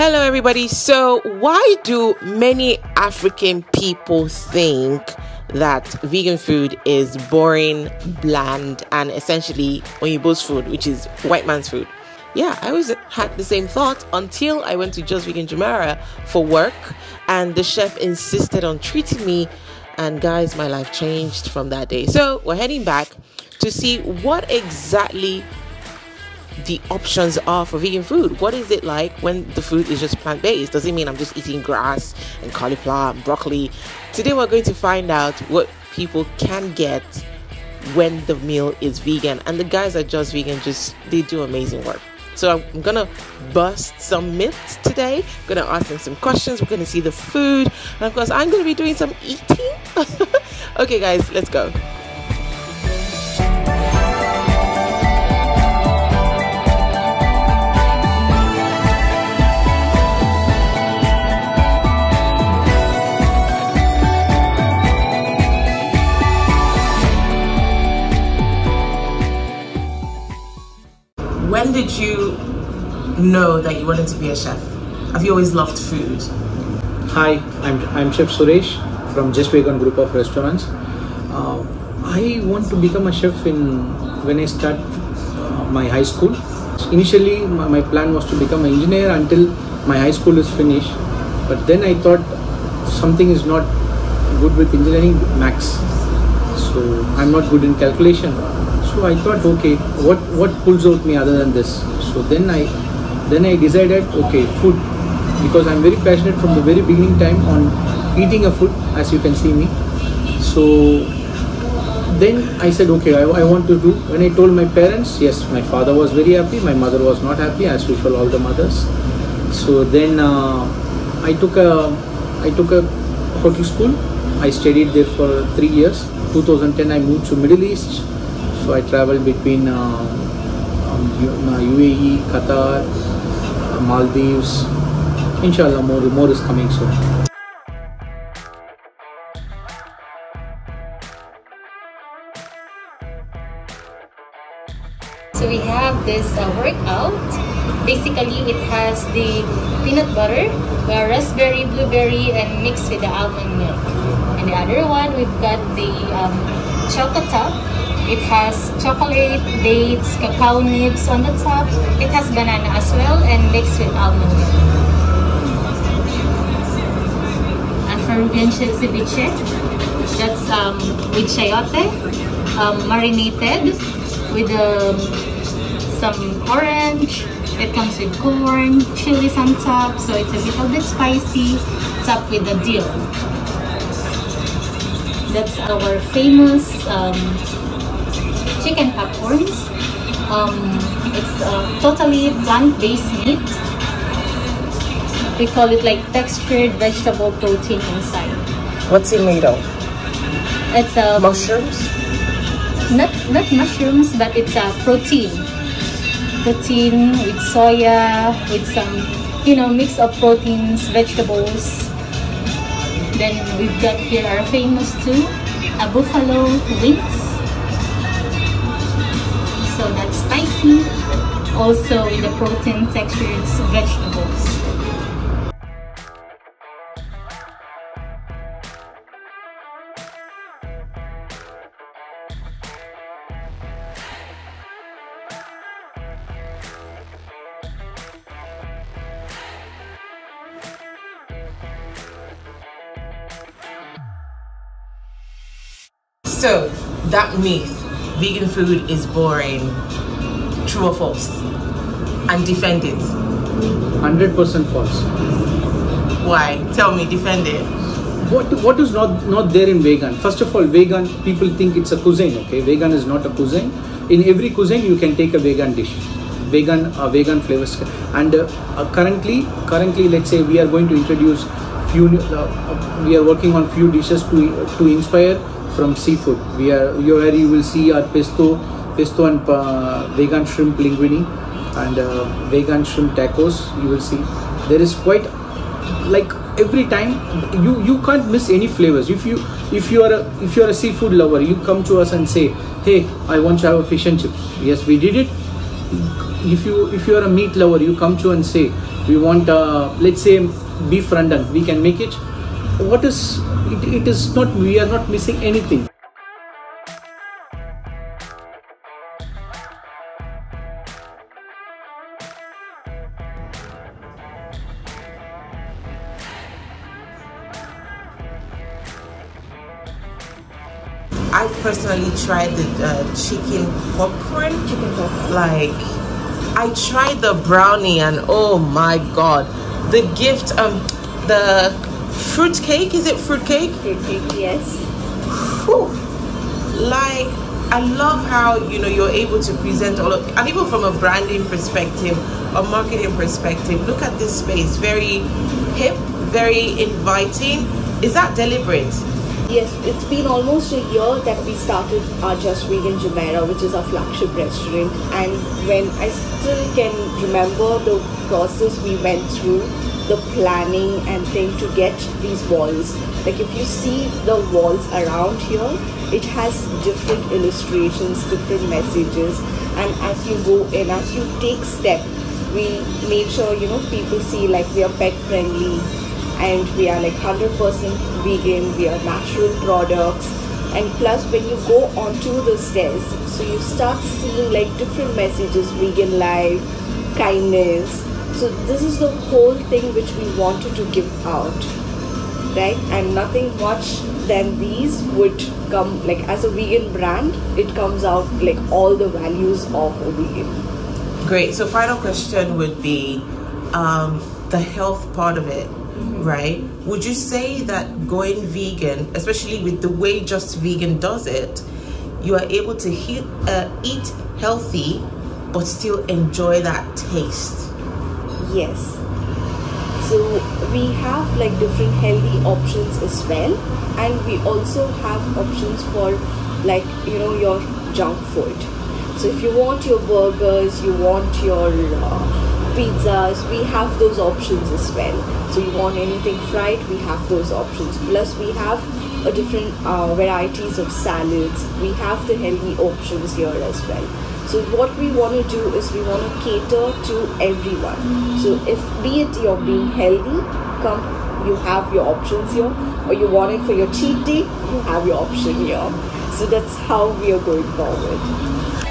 Hello, everybody. So, why do many African people think that vegan food is boring, bland, and essentially Oyibo's food, which is white man's food? Yeah, I always had the same thought until I went to Just Vegan Jumeirah for work, and the chef insisted on treating me. And guys, my life changed from that day. So, we're heading back to see what exactly the options are for vegan food. What is it like when the food is just plant based? Does it mean I'm just eating grass and cauliflower and broccoli? Today, we're going to find out what people can get when the meal is vegan. And the guys at Just Vegan just they do amazing work. So I'm gonna bust some myths today. I'm gonna ask them some questions. We're gonna see the food, and of course, I'm gonna be doing some eating. okay, guys, let's go. Know that you wanted to be a chef? Have you always loved food? Hi, I'm, I'm Chef Suresh from Just Vegan Group of Restaurants. Uh, I want to become a chef in when I start uh, my high school. Initially, my, my plan was to become an engineer until my high school is finished. But then I thought something is not good with engineering, max. So I'm not good in calculation so I thought, okay, what what pulls out me other than this? So then I then I decided, okay, food, because I'm very passionate from the very beginning time on eating a food, as you can see me. So then I said, okay, I, I want to do. When I told my parents, yes, my father was very happy, my mother was not happy, as usual, all the mothers. So then uh, I took a I took a hotel school. I studied there for three years. 2010, I moved to Middle East so I traveled between uh, um, UAE, Qatar, uh, Maldives. Inshallah, more more is coming soon. So we have this uh, workout. Basically, it has the peanut butter, the raspberry, blueberry, and mixed with the almond milk. And the other one, we've got the um, chocolate top, it has chocolate, dates, cacao nibs on the top. It has banana as well and mixed with almond milk. And Peruvian ceviche, that's um, with chayote, um, marinated with um, some orange. It comes with corn, chilies on top, so it's a little bit spicy. Top with the dill. That's our famous um, chicken popcorns. Um, it's uh, totally plant-based meat. We call it like textured vegetable protein inside. What's it made of? It's a mushrooms. Not not mushrooms, but it's a protein. Protein with soya, with some you know mix of proteins, vegetables. Then we've got here our famous too, a buffalo wings also the protein textured vegetables So, that myth vegan food is boring. True or false? And defend it. 100% false. Why? Tell me, defend it. What, what is not, not there in vegan? First of all, vegan, people think it's a cuisine, okay? Vegan is not a cuisine. In every cuisine, you can take a vegan dish vegan uh, vegan flavors and uh, uh, currently currently let's say we are going to introduce few uh, uh, we are working on few dishes to to inspire from seafood. We are you, where you will see our pesto, pesto and vegan shrimp linguine and uh, vegan shrimp tacos. You will see there is quite like every time you you can't miss any flavors. If you if you are a if you are a seafood lover, you come to us and say, hey, I want to have a fish and chips. Yes, we did it. If you if you are a meat lover, you come to and say, we want uh, let's say beef rendang we can make it what is it, it is not we are not missing anything I personally tried the uh, chicken popcorn. Chicken popcorn. Like, I tried the brownie and oh my god, the gift of the fruit cake is it fruit cake? Fruit cake, yes. Whew. Like I love how you know you're able to present all of and even from a branding perspective, a marketing perspective. Look at this space, very hip, very inviting. Is that deliberate? Yes, it's been almost a year that we started our Just Vegan Jumeirah, which is our flagship restaurant. And when I still can remember the process we went through, the planning and thing to get these walls. Like if you see the walls around here, it has different illustrations, different messages. And as you go in, as you take step, we made sure you know people see like we are pet friendly and we are like 100% vegan. We are natural products. And plus when you go onto the stairs so you start seeing like different messages vegan life kindness. So this is the whole thing which we wanted to give out right? And nothing much than these would come like as a vegan brand it comes out like all the values of a vegan. Great. So, final question would be um, the health part of it, right? Would you say that going vegan, especially with the way Just Vegan does it, you are able to he- uh, eat healthy but still enjoy that taste? Yes. So we have like different healthy options as well, and we also have options for like you know your junk food. So if you want your burgers, you want your uh, pizzas, we have those options as well. So you want anything fried, we have those options. Plus we have a different uh, varieties of salads. We have the healthy options here as well. So what we want to do is we want to cater to everyone. So if be it you're being healthy, come you have your options here, or you want it for your cheat day, you have your option here. So that's how we are going forward.